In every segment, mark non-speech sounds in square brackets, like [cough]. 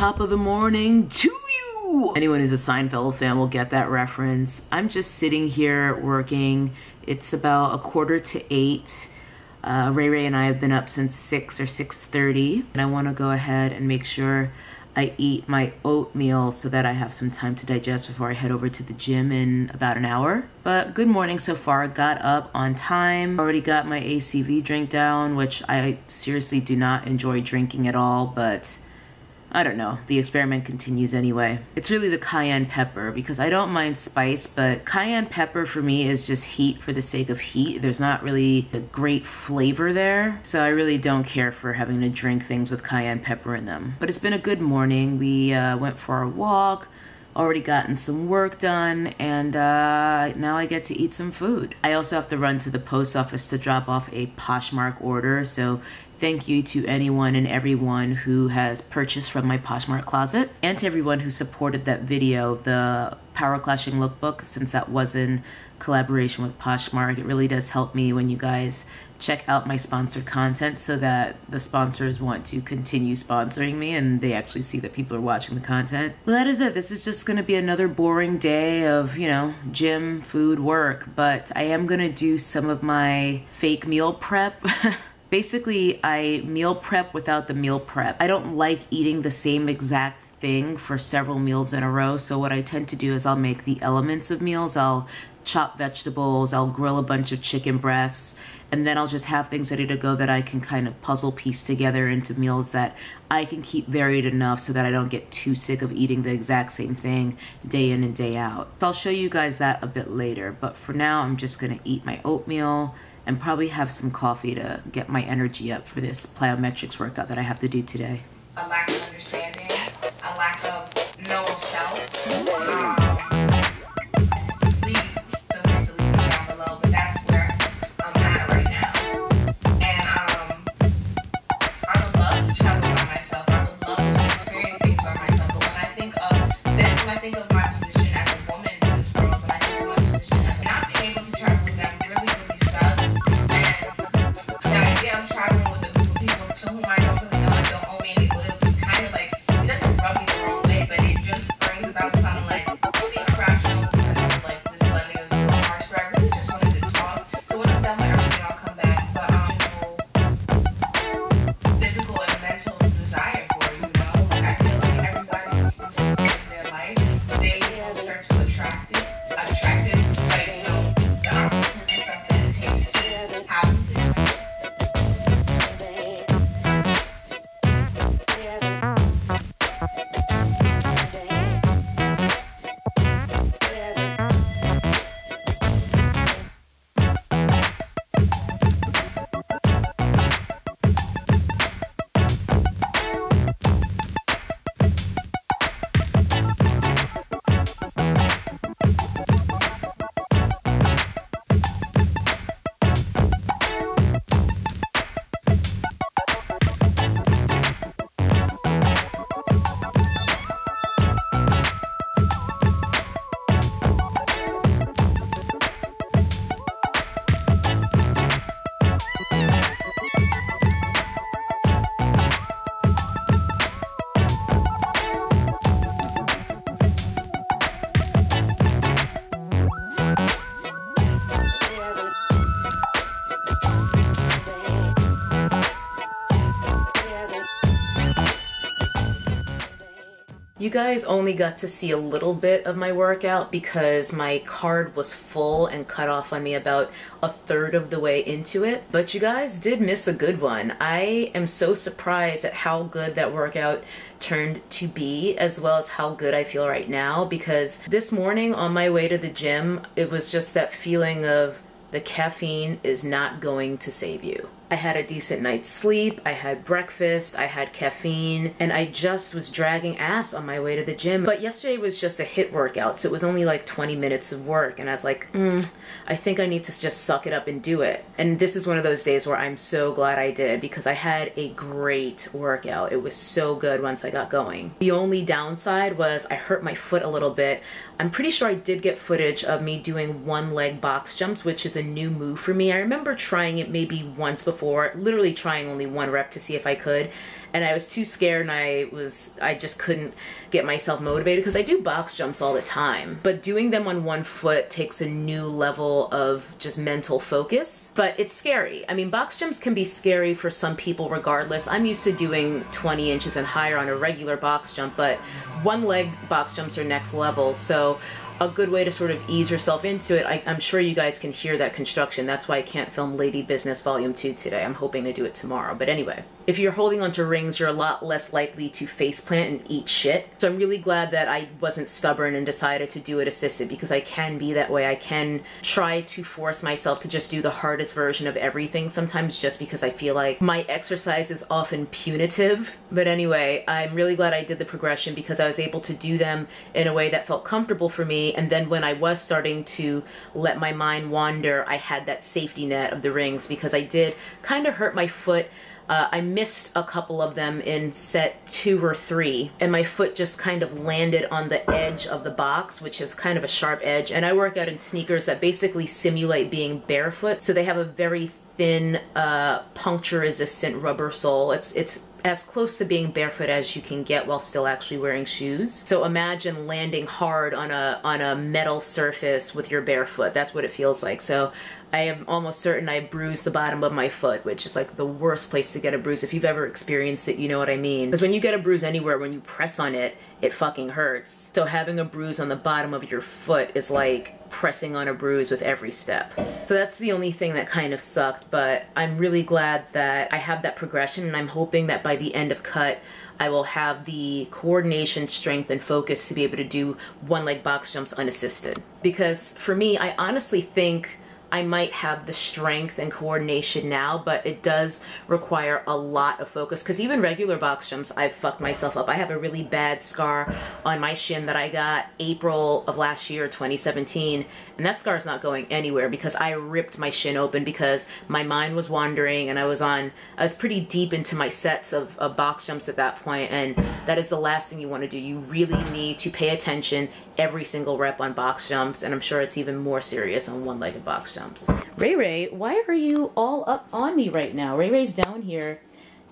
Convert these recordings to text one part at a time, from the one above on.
top of the morning to you. Anyone who's a Seinfeld fan will get that reference. I'm just sitting here working. It's about a quarter to eight. Uh, Ray Ray and I have been up since 6 or 6.30 and I want to go ahead and make sure I eat my oatmeal so that I have some time to digest before I head over to the gym in about an hour. But good morning so far. Got up on time. Already got my ACV drink down, which I seriously do not enjoy drinking at all, but I don't know, the experiment continues anyway. It's really the cayenne pepper because I don't mind spice, but cayenne pepper for me is just heat for the sake of heat. There's not really a great flavor there, so I really don't care for having to drink things with cayenne pepper in them. But it's been a good morning. We uh, went for a walk, already gotten some work done and uh, now I get to eat some food. I also have to run to the post office to drop off a Poshmark order so Thank you to anyone and everyone who has purchased from my Poshmark closet and to everyone who supported that video, the Power Clashing Lookbook, since that was in collaboration with Poshmark. It really does help me when you guys check out my sponsored content so that the sponsors want to continue sponsoring me and they actually see that people are watching the content. Well, that is it. This is just going to be another boring day of, you know, gym, food, work, but I am going to do some of my fake meal prep. [laughs] Basically, I meal prep without the meal prep. I don't like eating the same exact thing for several meals in a row. So what I tend to do is I'll make the elements of meals. I'll chop vegetables, I'll grill a bunch of chicken breasts, and then I'll just have things ready to go that I can kind of puzzle piece together into meals that I can keep varied enough so that I don't get too sick of eating the exact same thing day in and day out. So I'll show you guys that a bit later, but for now I'm just gonna eat my oatmeal, and probably have some coffee to get my energy up for this plyometrics workout that I have to do today. A lack of understanding, a lack of know of self. Um, You guys only got to see a little bit of my workout because my card was full and cut off on me about a third of the way into it. But you guys did miss a good one. I am so surprised at how good that workout turned to be as well as how good I feel right now because this morning on my way to the gym, it was just that feeling of the caffeine is not going to save you. I had a decent night's sleep, I had breakfast, I had caffeine, and I just was dragging ass on my way to the gym. But yesterday was just a HIIT workout, so it was only like 20 minutes of work, and I was like, mm, I think I need to just suck it up and do it. And this is one of those days where I'm so glad I did because I had a great workout. It was so good once I got going. The only downside was I hurt my foot a little bit. I'm pretty sure I did get footage of me doing one leg box jumps, which is a new move for me. I remember trying it maybe once before before, literally trying only one rep to see if I could. And I was too scared and I was I just couldn't get myself motivated because I do box jumps all the time. But doing them on one foot takes a new level of just mental focus. But it's scary. I mean box jumps can be scary for some people regardless. I'm used to doing 20 inches and higher on a regular box jump but one leg box jumps are next level. So a good way to sort of ease yourself into it. I, am sure you guys can hear that construction. That's why I can't film Lady Business Volume 2 today. I'm hoping to do it tomorrow. But anyway, if you're holding onto rings, you're a lot less likely to face plant and eat shit. So I'm really glad that I wasn't stubborn and decided to do it assisted because I can be that way. I can try to force myself to just do the hardest version of everything sometimes just because I feel like my exercise is often punitive. But anyway, I'm really glad I did the progression because I was able to do them in a way that felt comfortable for me and then when I was starting to let my mind wander, I had that safety net of the rings because I did kind of hurt my foot. Uh, I missed a couple of them in set two or three, and my foot just kind of landed on the edge of the box, which is kind of a sharp edge. And I work out in sneakers that basically simulate being barefoot, so they have a very thin, uh, puncture-resistant rubber sole. It's it's as close to being barefoot as you can get while still actually wearing shoes. So imagine landing hard on a on a metal surface with your barefoot. That's what it feels like. So I am almost certain I bruised the bottom of my foot, which is like the worst place to get a bruise. If you've ever experienced it, you know what I mean. Because when you get a bruise anywhere, when you press on it, it fucking hurts. So having a bruise on the bottom of your foot is like pressing on a bruise with every step. So that's the only thing that kind of sucked, but I'm really glad that I have that progression and I'm hoping that by the end of cut, I will have the coordination, strength, and focus to be able to do one leg box jumps unassisted. Because for me, I honestly think I might have the strength and coordination now, but it does require a lot of focus because even regular box jumps, I've fucked myself up. I have a really bad scar on my shin that I got April of last year, 2017, and that scar is not going anywhere because I ripped my shin open because my mind was wandering and I was on, I was pretty deep into my sets of, of box jumps at that point, and that is the last thing you want to do. You really need to pay attention every single rep on box jumps, and I'm sure it's even more serious on one-legged box jumps. Ray Ray, why are you all up on me right now? Ray Ray's down here,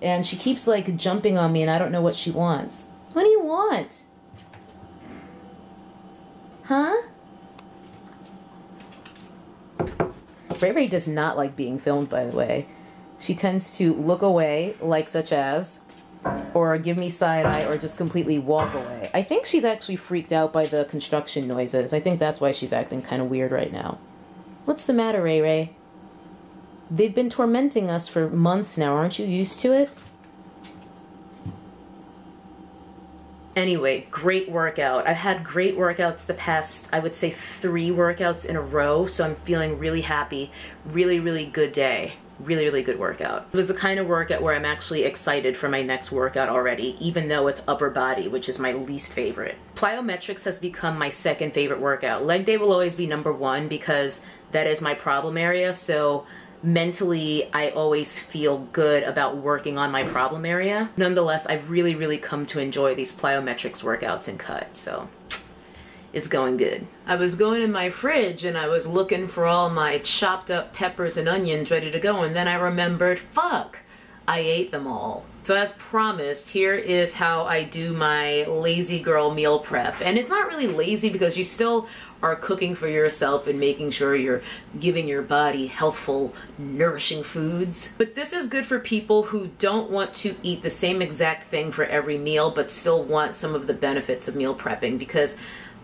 and she keeps like jumping on me, and I don't know what she wants. What do you want? Ray Ray does not like being filmed, by the way. She tends to look away, like such as or give me side eye or just completely walk away. I think she's actually freaked out by the construction noises. I think that's why she's acting kind of weird right now. What's the matter, Ray Ray? They've been tormenting us for months now. Aren't you used to it? Anyway, great workout. I've had great workouts the past, I would say, three workouts in a row, so I'm feeling really happy. Really, really good day really, really good workout. It was the kind of workout where I'm actually excited for my next workout already, even though it's upper body, which is my least favorite. Plyometrics has become my second favorite workout. Leg day will always be number one because that is my problem area, so mentally I always feel good about working on my problem area. Nonetheless, I've really, really come to enjoy these plyometrics workouts and cut, so it's going good. I was going in my fridge and I was looking for all my chopped up peppers and onions ready to go and then I remembered, fuck, I ate them all. So as promised, here is how I do my lazy girl meal prep. And it's not really lazy because you still are cooking for yourself and making sure you're giving your body healthful, nourishing foods. But this is good for people who don't want to eat the same exact thing for every meal but still want some of the benefits of meal prepping because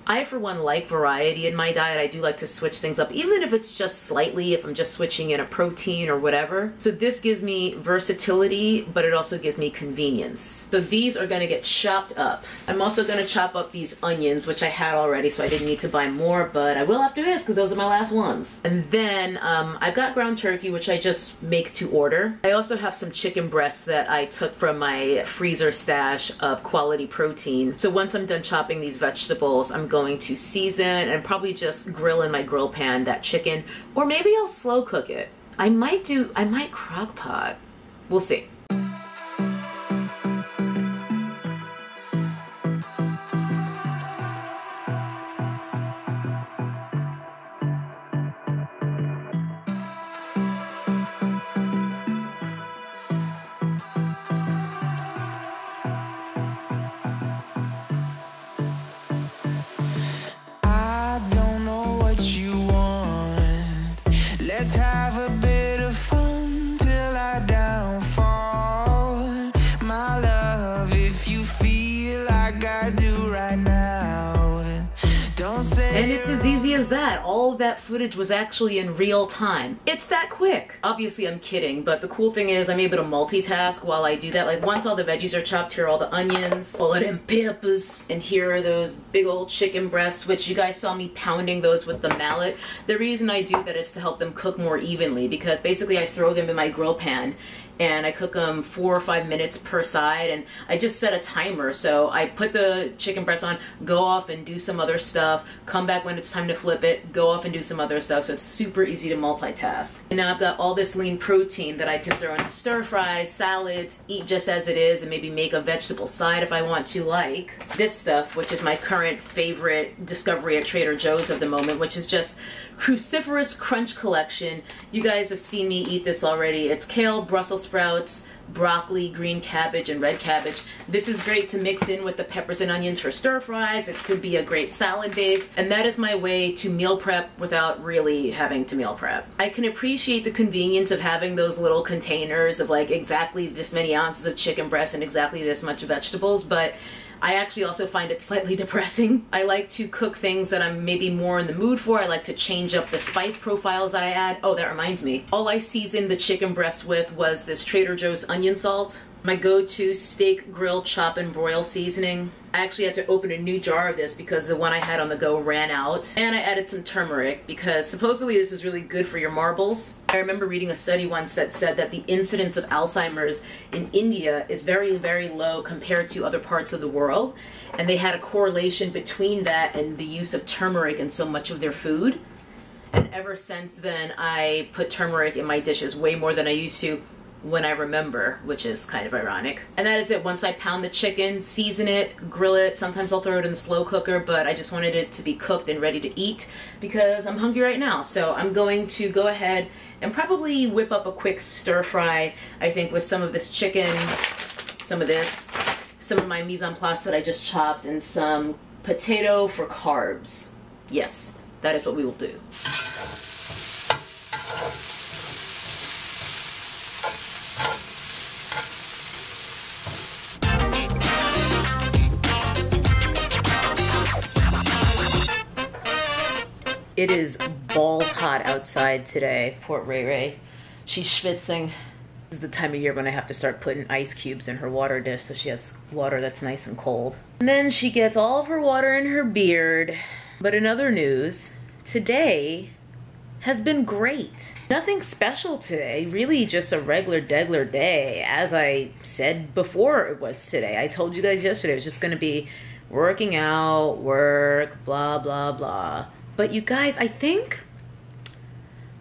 I, for one, like variety in my diet. I do like to switch things up, even if it's just slightly, if I'm just switching in a protein or whatever. So this gives me versatility, but it also gives me convenience. So these are gonna get chopped up. I'm also gonna chop up these onions, which I had already, so I didn't need to buy more, but I will after this, because those are my last ones. And then um, I've got ground turkey, which I just make to order. I also have some chicken breasts that I took from my freezer stash of quality protein. So once I'm done chopping these vegetables, I'm going to season and probably just grill in my grill pan that chicken or maybe I'll slow cook it. I might do, I might crock pot. We'll see. That, footage was actually in real time. It's that quick. Obviously, I'm kidding, but the cool thing is I'm able to multitask while I do that. Like once all the veggies are chopped, here are all the onions, all of them peppers, and here are those big old chicken breasts, which you guys saw me pounding those with the mallet. The reason I do that is to help them cook more evenly because basically I throw them in my grill pan and I cook them four or five minutes per side and I just set a timer so I put the chicken breast on go off and do some other stuff come back when it's time to flip it go off and do some other stuff so it's super easy to multitask and now I've got all this lean protein that I can throw into stir fries salads eat just as it is and maybe make a vegetable side if I want to like this stuff which is my current favorite discovery at Trader Joe's of the moment which is just cruciferous crunch collection. You guys have seen me eat this already. It's kale, Brussels sprouts, broccoli, green cabbage, and red cabbage. This is great to mix in with the peppers and onions for stir fries. It could be a great salad base. And that is my way to meal prep without really having to meal prep. I can appreciate the convenience of having those little containers of like exactly this many ounces of chicken breast and exactly this much vegetables, but I actually also find it slightly [laughs] depressing. I like to cook things that I'm maybe more in the mood for. I like to change up the spice profiles that I add. Oh, that reminds me. All I seasoned the chicken breast with was this Trader Joe's onion salt. My go-to steak, grill, chop, and broil seasoning. I actually had to open a new jar of this because the one I had on the go ran out. And I added some turmeric because supposedly this is really good for your marbles. I remember reading a study once that said that the incidence of Alzheimer's in India is very, very low compared to other parts of the world. And they had a correlation between that and the use of turmeric in so much of their food. And ever since then, I put turmeric in my dishes way more than I used to when I remember, which is kind of ironic. And that is it. Once I pound the chicken, season it, grill it. Sometimes I'll throw it in the slow cooker, but I just wanted it to be cooked and ready to eat because I'm hungry right now. So I'm going to go ahead and probably whip up a quick stir fry, I think, with some of this chicken, some of this, some of my mise en place that I just chopped, and some potato for carbs. Yes, that is what we will do. It is balls hot outside today, Port Ray Ray. She's schwitzing. This is the time of year when I have to start putting ice cubes in her water dish so she has water that's nice and cold. And then she gets all of her water in her beard. But in other news, today has been great. Nothing special today, really just a regular degler day. As I said before it was today. I told you guys yesterday it was just gonna be working out, work, blah, blah, blah. But you guys, I think,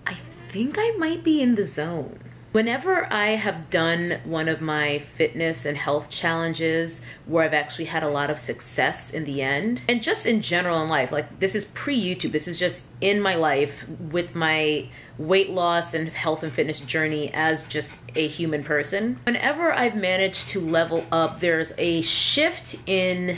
I think I might be in the zone. Whenever I have done one of my fitness and health challenges where I've actually had a lot of success in the end, and just in general in life, like this is pre YouTube, this is just in my life with my weight loss and health and fitness journey as just a human person. Whenever I've managed to level up, there's a shift in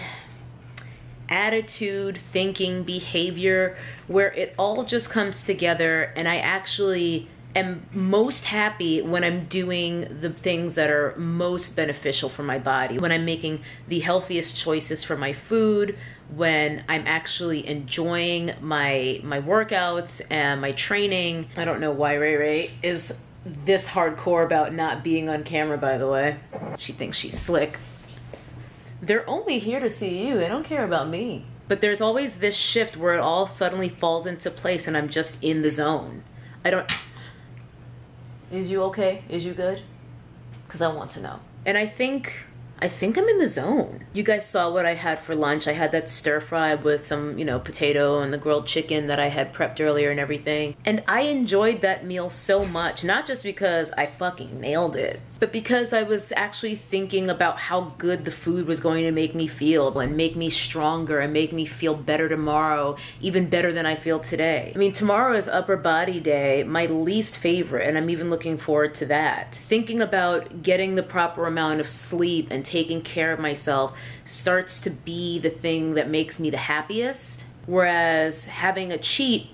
attitude, thinking, behavior, where it all just comes together and I actually am most happy when I'm doing the things that are most beneficial for my body, when I'm making the healthiest choices for my food, when I'm actually enjoying my my workouts and my training. I don't know why Ray Ray is this hardcore about not being on camera by the way. She thinks she's slick. They're only here to see you. They don't care about me. But there's always this shift where it all suddenly falls into place and I'm just in the zone. I don't. Is you okay? Is you good? Because I want to know. And I think I think I'm in the zone. You guys saw what I had for lunch. I had that stir fry with some, you know, potato and the grilled chicken that I had prepped earlier and everything. And I enjoyed that meal so much, not just because I fucking nailed it, but because I was actually thinking about how good the food was going to make me feel and make me stronger and make me feel better tomorrow, even better than I feel today. I mean, tomorrow is upper body day, my least favorite, and I'm even looking forward to that. Thinking about getting the proper amount of sleep and taking care of myself starts to be the thing that makes me the happiest. Whereas having a cheat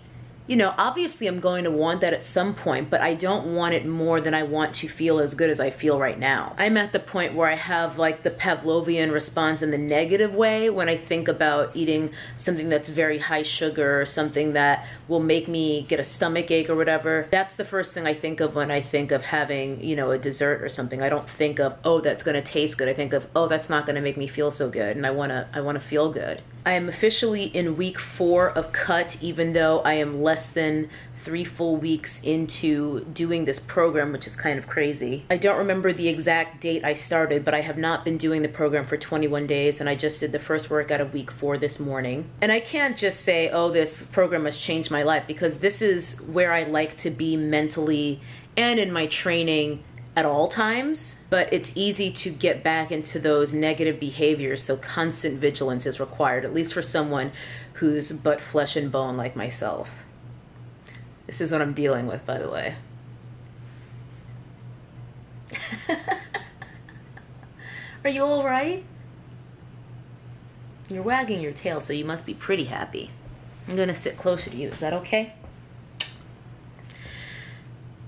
you know, obviously I'm going to want that at some point, but I don't want it more than I want to feel as good as I feel right now. I'm at the point where I have like the Pavlovian response in the negative way when I think about eating something that's very high sugar or something that will make me get a stomach ache or whatever. That's the first thing I think of when I think of having, you know, a dessert or something. I don't think of, oh, that's going to taste good. I think of, oh, that's not going to make me feel so good and I want to I want to feel good. I am officially in week 4 of cut even though I am less than three full weeks into doing this program, which is kind of crazy. I don't remember the exact date I started, but I have not been doing the program for 21 days, and I just did the first workout of week four this morning. And I can't just say, oh, this program has changed my life, because this is where I like to be mentally and in my training at all times, but it's easy to get back into those negative behaviors, so constant vigilance is required, at least for someone who's but flesh and bone like myself. This is what I'm dealing with, by the way. [laughs] Are you all right? You're wagging your tail, so you must be pretty happy. I'm gonna sit closer to you. Is that okay?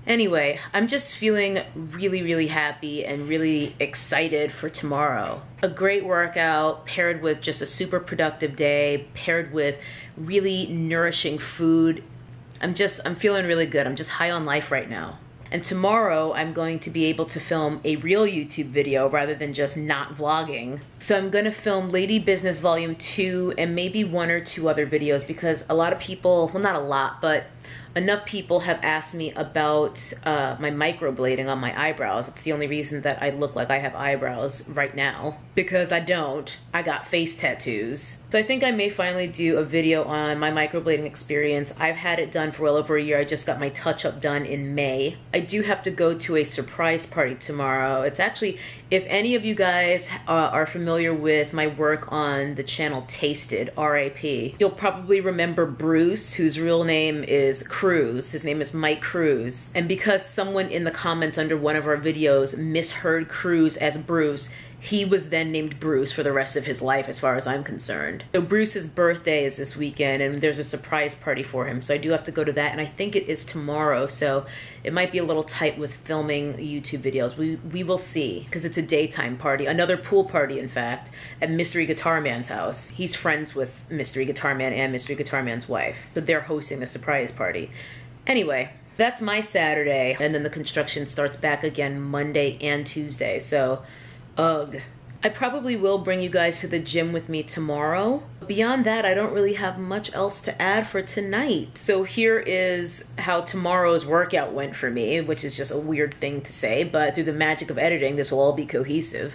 Anyway, I'm just feeling really, really happy and really excited for tomorrow. A great workout paired with just a super productive day, paired with really nourishing food I'm just, I'm feeling really good. I'm just high on life right now. And tomorrow I'm going to be able to film a real YouTube video rather than just not vlogging. So I'm gonna film Lady Business Volume 2 and maybe one or two other videos because a lot of people, well not a lot, but enough people have asked me about uh, my microblading on my eyebrows. It's the only reason that I look like I have eyebrows right now. Because I don't. I got face tattoos. So I think I may finally do a video on my microblading experience. I've had it done for well over a year. I just got my touch-up done in May. I do have to go to a surprise party tomorrow. It's actually, if any of you guys uh, are familiar with my work on the channel Tasted, RAP, you'll probably remember Bruce, whose real name is Cruz. His name is Mike Cruz. And because someone in the comments under one of our videos misheard Cruz as Bruce, he was then named Bruce for the rest of his life, as far as I'm concerned. So Bruce's birthday is this weekend, and there's a surprise party for him. So I do have to go to that, and I think it is tomorrow. So it might be a little tight with filming YouTube videos. We we will see, because it's a daytime party, another pool party, in fact, at Mystery Guitar Man's house. He's friends with Mystery Guitar Man and Mystery Guitar Man's wife, so they're hosting the surprise party. Anyway, that's my Saturday, and then the construction starts back again Monday and Tuesday. So Ugh. I probably will bring you guys to the gym with me tomorrow. Beyond that, I don't really have much else to add for tonight. So here is how tomorrow's workout went for me, which is just a weird thing to say, but through the magic of editing, this will all be cohesive.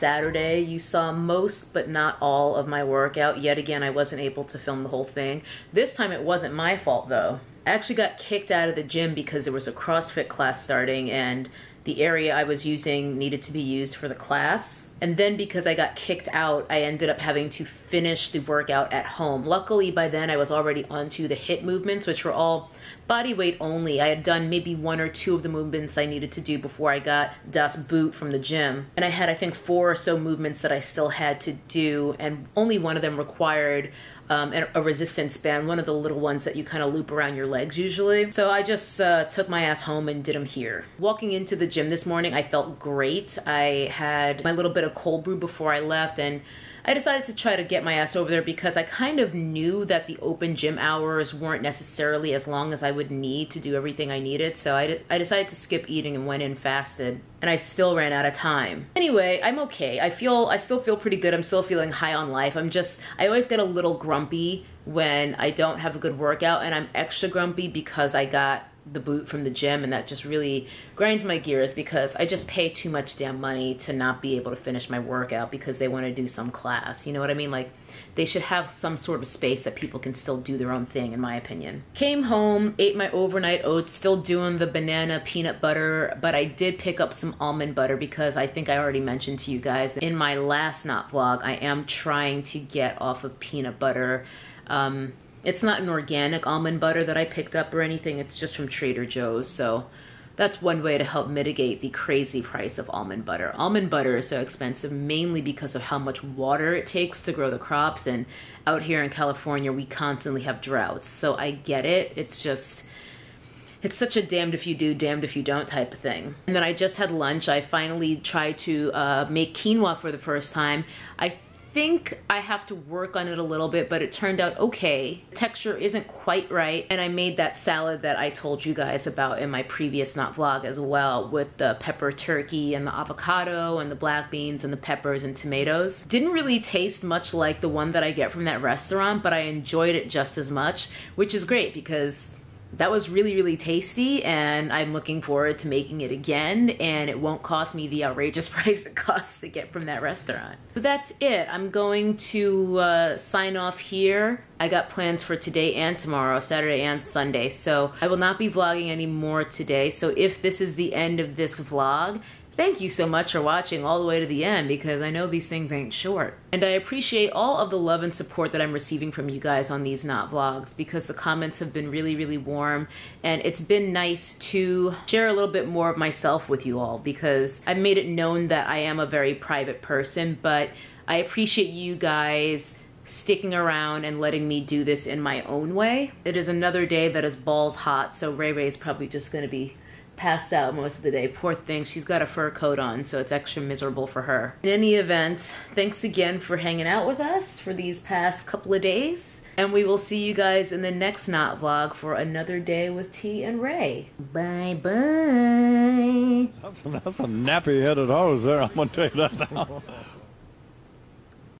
Saturday. You saw most but not all of my workout. Yet again, I wasn't able to film the whole thing. This time it wasn't my fault though. I actually got kicked out of the gym because there was a CrossFit class starting and the area I was using needed to be used for the class. And then because I got kicked out, I ended up having to finish the workout at home. Luckily, by then I was already onto the HIIT movements, which were all body weight only. I had done maybe one or two of the movements I needed to do before I got dust Boot from the gym. And I had, I think, four or so movements that I still had to do, and only one of them required um, a resistance band, one of the little ones that you kind of loop around your legs usually. So I just uh, took my ass home and did them here. Walking into the gym this morning, I felt great. I had my little bit of cold brew before I left and I decided to try to get my ass over there because I kind of knew that the open gym hours weren't necessarily as long as I would need to do everything I needed. So I, I decided to skip eating and went in fasted. And I still ran out of time. Anyway, I'm okay. I feel, I still feel pretty good. I'm still feeling high on life. I'm just, I always get a little grumpy when I don't have a good workout and I'm extra grumpy because I got the boot from the gym and that just really grinds my gears because I just pay too much damn money to not be able to finish my workout because they want to do some class. You know what I mean? Like they should have some sort of space that people can still do their own thing in my opinion. Came home, ate my overnight oats, still doing the banana peanut butter, but I did pick up some almond butter because I think I already mentioned to you guys in my last not vlog, I am trying to get off of peanut butter. Um, it's not an organic almond butter that I picked up or anything. It's just from Trader Joe's. So that's one way to help mitigate the crazy price of almond butter. Almond butter is so expensive mainly because of how much water it takes to grow the crops. And out here in California, we constantly have droughts. So I get it. It's just, it's such a damned if you do, damned if you don't type of thing. And then I just had lunch. I finally tried to uh, make quinoa for the first time. I think I have to work on it a little bit, but it turned out okay. Texture isn't quite right, and I made that salad that I told you guys about in my previous not vlog as well, with the pepper turkey and the avocado and the black beans and the peppers and tomatoes. Didn't really taste much like the one that I get from that restaurant, but I enjoyed it just as much, which is great because that was really, really tasty and I'm looking forward to making it again and it won't cost me the outrageous [laughs] price it costs to get from that restaurant. But that's it. I'm going to uh, sign off here. I got plans for today and tomorrow, Saturday and Sunday, so I will not be vlogging anymore today. So if this is the end of this vlog, Thank you so much for watching all the way to the end because I know these things ain't short. And I appreciate all of the love and support that I'm receiving from you guys on these not vlogs because the comments have been really, really warm and it's been nice to share a little bit more of myself with you all because I've made it known that I am a very private person, but I appreciate you guys sticking around and letting me do this in my own way. It is another day that is balls hot, so Ray Ray is probably just gonna be passed out most of the day. Poor thing, she's got a fur coat on, so it's extra miserable for her. In any event, thanks again for hanging out with us for these past couple of days. And we will see you guys in the next Not vlog for another day with T and Ray. Bye bye. That's, that's a nappy headed hose there, I'm gonna tell you that now.